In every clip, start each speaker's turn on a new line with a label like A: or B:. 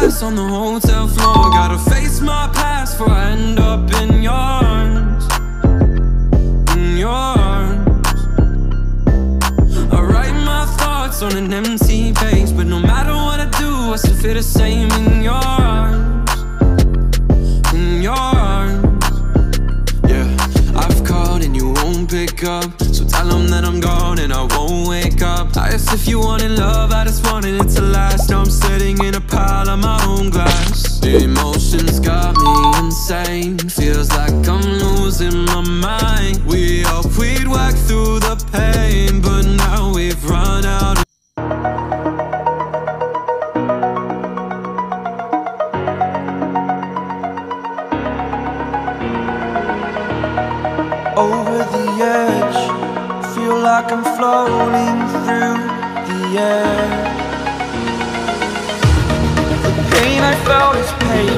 A: glass on the hotel floor. Gotta face my past before I end up in your arms In your arms I write my thoughts on an empty page But no matter what I do, I still feel the same in your arms In your arms Yeah, I've called and you won't pick up. So tell them that I'm gone and I won't wake up. I asked if you wanted love, I just wanted it to last. Now I'm sitting in a pile Feels like I'm losing my mind We hoped we'd work through the pain But now we've run out of
B: over the edge. Feel like I'm floating through the air. The pain I felt is all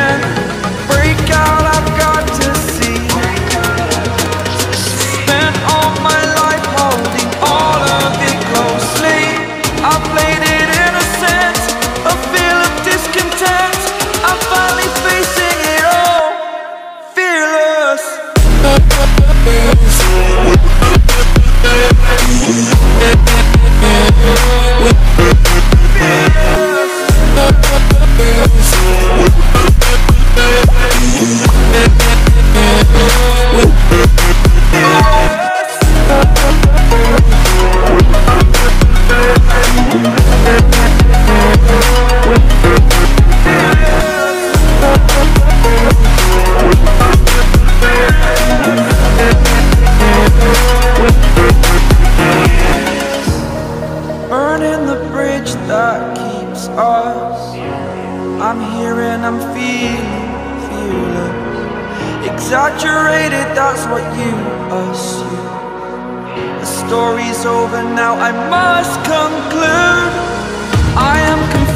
B: I'm here and I'm feeling fearless. Exaggerated, that's what you assume. The story's over now, I must conclude. I am confused.